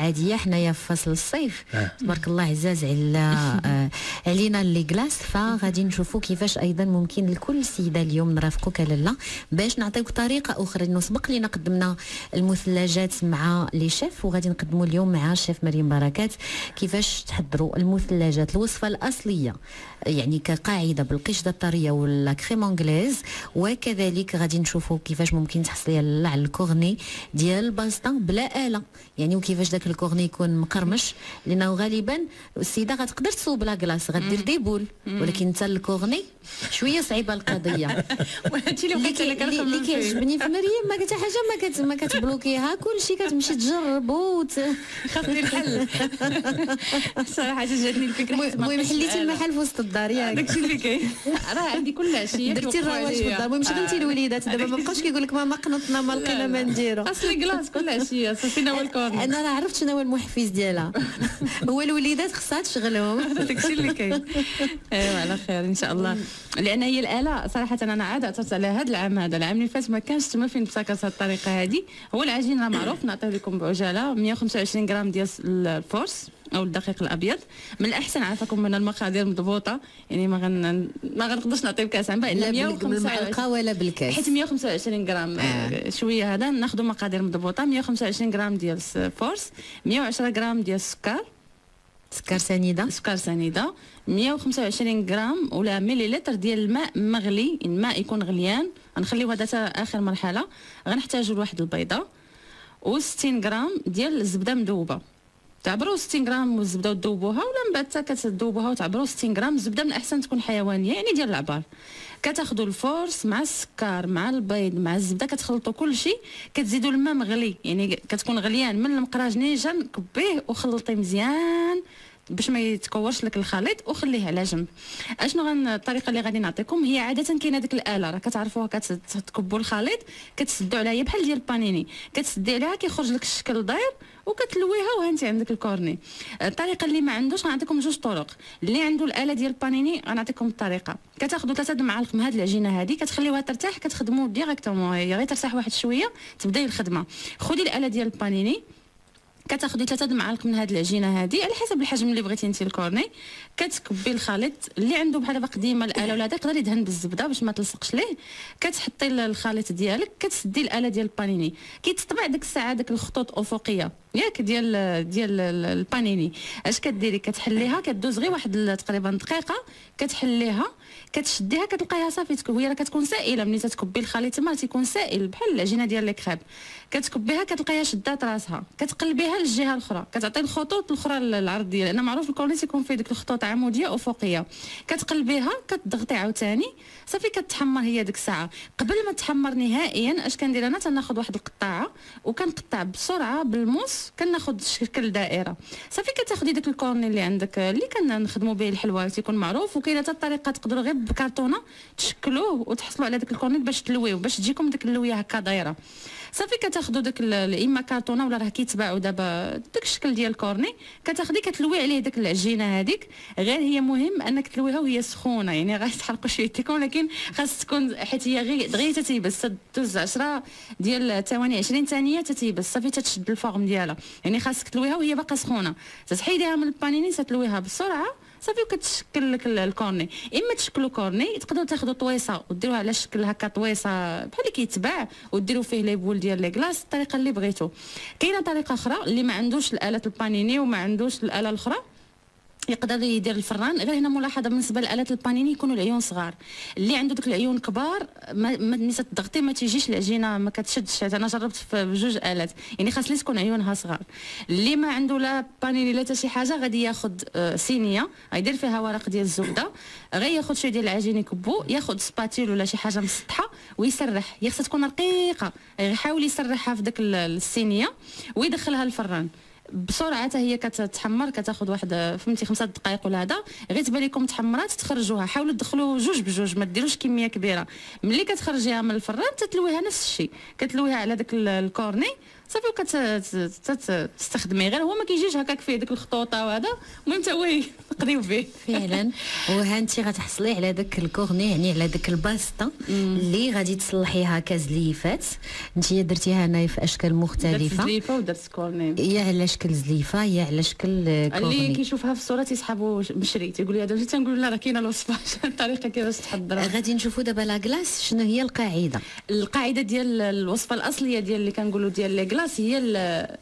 عادية حنايا في فصل الصيف. تبارك الله عزاز على آه، علينا لي glaces فغادي نشوفوا كيفاش أيضا ممكن لكل سيدة اليوم نرافقوك لالا باش نعطيوك طريقة أخرى لأنه سبق لينا قدمنا المثلجات مع لي شيف وغادي نقدموا اليوم مع الشيف مريم بركات. كيفاش تحضروا المثلجات الوصفة الأصلية؟ يعني كقاعدة بالقشده الطرية ولا crème anglaise وكذلك غادي نشوفوا كيفاش ممكن تحصلي على ال cornet ديال الباسطة بلا آلة. يعني وكيفاش داك ال cornet يكون مقرمش؟ لأنه غالبا السيدة غتقدر تصوب la glace غدير des boules ولكن انت ال cornet شوية صعيبة القضية. وهادشي اللي أنا كنخمم اللي. كيعجبني في مريم ما حتى حاجة ما كت ما كتبلوكيها كلشي كتمشي تجرب وت... خاصني الحل. صراحة جاتني الفكرة المهم حليتي. المحل في وسط الدار ياك. داكشي اللي كاين. راه عندي كل عشيه درتي الرواج في. الدار. المهم شغلتي. الوليدات دابا ما بقاوش كيقول لك ماما قنطنا ما لقينا ما نديرو. اصلي glace كل عشيه صافينا هو ال cornet أنا راه عرفت شنو هو المحفز ديالها. هو الوليدات خصها تشغلهم. داكشي اللي كاين ايوا على خير إن شاء الله. لأن هي الآلة صراحة أنا عاد عثرت على هذا العام هذا. العام اللي فات ما كانش تما فين هذه الطريقة هذه. هو العجين راه معروف نعطيه لكم بعجالة. 125 غرام ديال ال force أو الدقيق الأبيض. من الأحسن عافاكم من المقادير مضبوطة. يعني ما غن ما غنقدرش نعطي بكاس عن لا باقي بال- بالمعلقه ولا بالكاس؟ حيت 125 غرام آه. آه. شوية هذا. ناخذ مقادير مضبوطة. 125 غرام ديال الفورس 110 غرام ديال السكر. سكر سنيده سكر سنيده 125 غرام ولا مليلتر ديال الماء مغلي. الماء يكون غليان. غنخليو هذا آخر مرحلة. غنحتاجوا لواحد البيضة. و60 غرام ديال الزبده مذوبة. تعبروا 60 غرام والزبده وتذوبوها ولا من بعد حتى كتذوبوها وتعبروا 60 غرام. الزبده من الاحسن تكون حيوانية يعني ديال العبار كتاخذوا الفورس مع السكر مع البيض مع الزبدة. كتخلطوا كل شيء. كتزيدوا الماء مغلي. يعني كتكون غليان من المقراج نيجان كبيه وخلطيه مزيان. باش ما يتكورش لك الخليط وخليه على جنب. أشنو غن الطريقة اللي غادي نعطيكم؟ هي عادة كاينة ديك الآلة راه كتعرفوها كتكبوا الخليط كتسدوا عليها بحال ديال البانيني. كتسدي عليها كيخرج لك الشكل داير وكتلويها وهانتي عندك ال cornet. الطريقة اللي ما عندوش غنعطيكم جوج طرق. اللي عنده الآلة ديال ال panini غنعطيكم الطريقة. كتاخذوا ثلاثة د المعالق من هذه العجينة هذه كتخليوها ترتاح كتخدموا directement. هي غير ترتاح واحد شوية تبداي الخدمة. خذي الآلة ديال ال panini. كتاخدي ثلاثة المعالق من هذه العجينة هذه على حسب الحجم اللي بغيتي انت ال cornet. كتكبي الخليط اللي عنده بحال دابا قديمة الآلة ولا هذا يقدر يدهن بالزبدة باش ما تلصقش ليه. كتحطي الخليط ديالك كتسدي الآلة ديال ال panini. كيتطبع ديك الساعة ديك الخطوط افقيه ياك ديال ديال ال panini. اش كديري؟ كتحليها كدوز غير واحد تقريبا دقيقة كتحليها كتشديها كتلقايها صافي وهي راه كتكون سائلة. ملي تتكبي الخليط تما تيكون سائل بحال العجينة ديال les crêpes كتكبيها كتلقايها شدات راسها. كتقلبيها للجهة الأخرى. كتعطي الخطوط الأخرى العرضيه لأن معروف ال cornet تيكون فيه ديك الخطوط عمودية افقيه كتقلبيها كتضغطي عاوتاني. صافي كتحمر هي ديك الساعة. قبل ما تحمر نهائيا اش كندير أنا؟ تناخذ واحد القطاعة وكنقطع بسرعة بالموس كناخذ شكل دائرة. صافي كتاخدي داك ال cornet اللي عندك اللي كنخدموا به الحلوى تيكون معروف وكاينة حتى الطريقة تقدروا غير بكرتونه تشكلوه وتحصلوا على داك ال cornet باش تلويو باش تجيكم ديك اللوية هكا دايرة. صافي كتاخدوا داك إما كرتونه ولا راه كيتباعوا دابا داك الشكل ديال ال cornet كتاخدي كتلوي عليه داك العجينة هذيك غير هي مهم أنك تلويها وهي سخونة يعني غتحرقوا شويتكم ولكن خاص تكون حيت هي غير دغيا تتيبس تدوز 10 ديال الثواني 20 ثانية تتيبس صافي تتشد ال forme ديالها. يعني خاصك تلويها وهي باقا سخونة. تتحيديها من ال panini تلويها بسرعة صافي وكتشكل لك ال- ال cornet. إما تشكلوا cornet تقدروا تاخذوا طويسة وديروها على شكل هكا طويسة بحال اللي كيتباع وديروا فيه les boules ديال les glaces الطريقة اللي بغيتو. كاينة طريقة أخرى اللي ما عندوش الاله البانيني وما عندوش الآلة الأخرى؟ يقدر يدير الفران. غير هنا ملاحظة بالنسبة لالات البانيني يكونوا العيون صغار. اللي عنده ديك العيون كبار ما ملي تضغطي ما تيجيش العجينة ما كتشدش. أنا جربت في بجوج آلات. يعني خاص لي تكون عيونها صغار. اللي ما عنده لا بانيني لا حتى شي حاجة غادي ياخذ آه، صينيه غيدير فيها ورق ديال الزبدة. غير ياخذ شوية ديال العجين يكبو ياخذ سباتيل ولا شي حاجة مسطحة ويسرح. هي تكون رقيقة. يحاول يسرحها في داك ال- الصينيه ويدخلها الفران. بسرعة حتى هي كتتحمر كتاخذ واحد فهمتي خمسة دقائق ولا هذا. غير تبان لكم تحمرات تخرجوها. حاولوا تدخلوا جوج بجوج ما ديروش كمية كبيرة. ملي كتخرجيها من الفران تتلويها نفس الشيء. كتلويها على داك ال- الكورني صافي وكتستخدمي غير هو ما كيجيش هكاك فيه ديك الخطوطة وهذا. المهم حتى هو تقضيو به. فعلا. وها انت غتحصلي على داك الكورني يعني على داك الباسطه اللي غادي تصلحيها كزليفات انت درتيها هنايا في أشكال مختلفة. زليفة ودرت cornet. يا على شكل زليفة يا على شكل cornet. اللي كيشوفها في الصورة تيسحابو مشري. تيقول لي هذا جيت تنقول لا راه كاينة الوصفة. الطريقة كيفاش تحضرها. غادي نشوفوا دابا la glace شنو هي القاعدة؟ القاعدة ديال الوصفة الأصلية ديال اللي كنقولوا ديال les glaces هي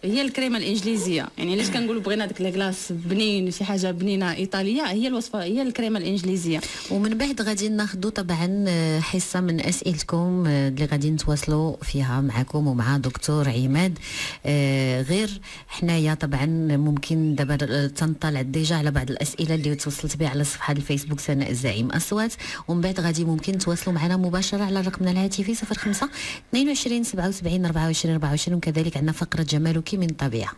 هي الكريمه الانجليزيه يعني علاش كنقولوا بغينا داك les glaces بنين شي حاجة بنينه ايطاليه هي الوصفه هي الكريمه الانجليزيه ومن بعد غادي ناخذوا طبعا حصة من أسئلتكم اللي غادي نتواصلوا فيها معكم ومع دكتور عماد. آه، غير حنايا طبعا ممكن دابا تنطلع ديجا على بعض الأسئلة اللي توصلت بها على صفحه الفيسبوك سناء الزعيم اصوات ومن بعد غادي ممكن تواصلوا معنا مباشرة على رقمنا الهاتفي 05 22 77 24 24 وكذلك عندنا فقره جمالك من طبيعة.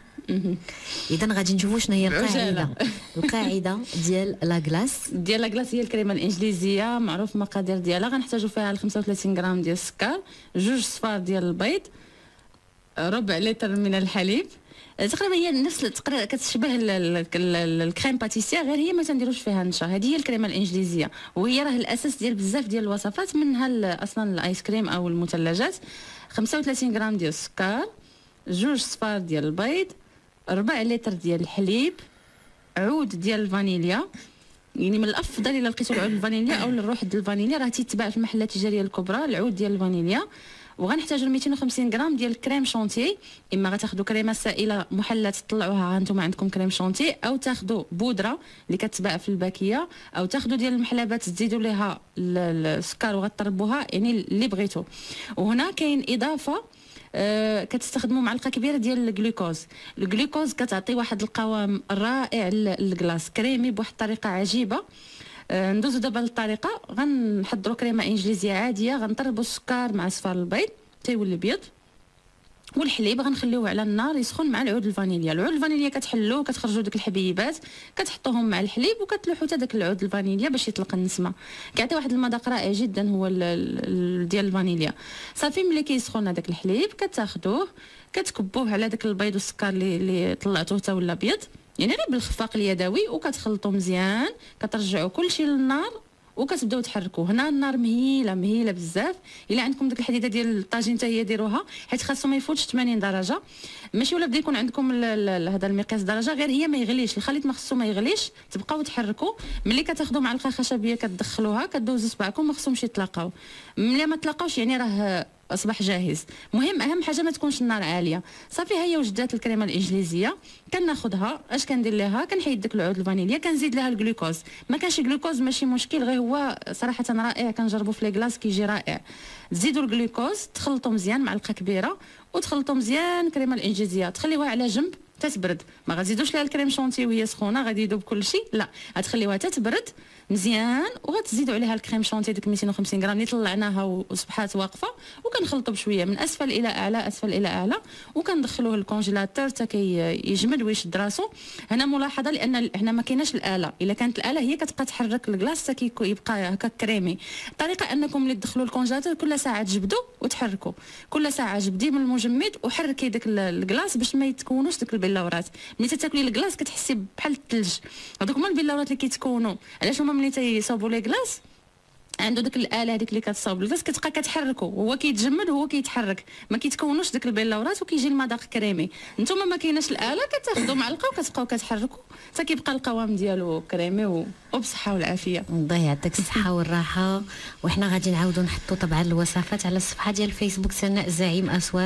اذا غادي نشوفوا شنو هي القاعدة. القاعدة ديال la glace ديال la glace هي الكريمه الإنجليزية معروف المقادير ديالها. غنحتاجوا فيها 35 غرام ديال السكر جوج صفار ديال البيض ربع لتر من الحليب. تقريبا هي نفس تقريبا كتشبه ال crème pâtissière غير هي ما تنديروش فيها نشا. هذه هي الكريمه الإنجليزية. وهي راه الأساس ديال بزاف ديال الوصفات منها أصلا ال ice cream أو المثلجات. 35 غرام ديال السكر. جوج صفار ديال البيض ربع لتر ديال الحليب عود ديال الفانيليا. يعني من الأفضل إلا لقيتوا العود الفانيليا أو الروح ديال الفانيليا راه تيتباع في المحلات التجارية الكبرى العود ديال الفانيليا. وغنحتاجوا 250 غرام ديال الكريم شونتي إما غتاخذوا كريمه سائله محلى تطلعوها أنتم عندكم كريم شونتي أو تاخذوا بودرة اللي كتباع في الباكية أو تاخذوا ديال المحلبات تزيدوا ليها السكر وغتطربوها يعني اللي بغيتو. وهنا كاين إضافة كتستخدموا معلقة كبيرة ديال الجلوكوز. الجلوكوز كتعطي واحد القوام رائع للكلاص كريمي بواحد الطريقة عجيبة. أه ندوزو دابا للطريقة. غنحضروا كريمة إنجليزية عادية غنطربوا السكر مع صفار البيض تيولي بيض والحليب غنخليوه على النار يسخن مع العود الفانيليا. العود الفانيليا كتحلوه كتخرجوا ديك الحبيبات كتحطوهم مع الحليب وكتلوحوا حتى داك العود الفانيليا باش يطلق النسمة. كيعطي واحد المذاق رائع جدا هو ديال الفانيليا. صافي ملي كيسخن هذاك الحليب كتاخذوه كتكبوه على داك البيض والسكر اللي, طلعتوه حتى ولا ابيض يعني غير بالخفاق اليدوي وكتخلطوا مزيان كترجعوا كلشي للنار وكتبداو تحركوا. هنا النار مهيله مهيله بزاف. إلا عندكم ديك الحديده ديال الطاجين حتى هي ديروها حيت خاصو ما يفوتش 80 درجة. ماشي ولا بدا يكون عندكم هذا المقياس درجة غير هي ما يغليش. الخليط ما خصو ما يغليش. تبقاو تحركوا. ملي كتاخذوا معلقه خشبيه كتدخلوها كدوزوا صباعكم ما خصهمش يتلاقاو. ملي ما تلاقاوش يعني راه أصبح جاهز. مهم أهم حاجة ما تكونش النار عالية. صافي هي وجدات الكريمة الإنجليزية. كناخذها أش كندير لها كنحيد داك العود الفانيليا. كنزيد لها الجلوكوز. ما كانش جلوكوز ماشي مشكل غير هو صراحة رائع. كنجربو في لي كلاص كيجي رائع. تزيدوا الجلوكوز تخلطوا مزيان معلقه كبيرة وتخلطوا مزيان كريمة الإنجليزية. تخليوها على جنب تتبرد. ما غتزيدوش لها الكريم شونتي وهي سخونة غادي يذوب كلشي. لا غتخليوها تتبرد. مزيان وغتزيدوا عليها الكريم شونتي ديك 250 غرام اللي طلعناها وصبحات واقفة. وكنخلطوا بشويه من أسفل إلى أعلى أسفل إلى أعلى. وكندخلوه للكونجيلاتور حتى كيجمد ويشد راسو. هنا ملاحظة لأن هنا ما كايناش الآلة. إلا كانت الآلة هي كتبقى تحرك الكلاص حتى يبقى هكا كريمي. الطريقة أنكم اللي تدخلوا الكونجيلاتور كل ساعة تجبدوا وتحركوا. كل ساعة جبدي من المجمد وحركي داك ال glace باش ما يتكونوش داك البلورات. ملي تاكلي ال glace كتحسي بحال الثلج هذوك هما البلورات اللي كيتكونوا. علاش هما ملي تيصاوبوا les glaces عنده ديك الآلة هذيك اللي كتصاوب ال glace كتبقى كتحركو هو كيتجمد وهو كيتحرك. ما كيتكونوش ديك البلورات وكيجي المذاق كريمي. نتوما ما كايناش الآلة كتاخذوا معلقه وكتبقاو كتحركوا حتى كيبقى القوام ديالو كريمي وبصحة والعافية. الله يعطيك الصحة والراحة. وحنا غادي نعاودوا نحطوا طبعا الوصفات على الصفحة ديال الفيسبوك سناء زعيم أصوات.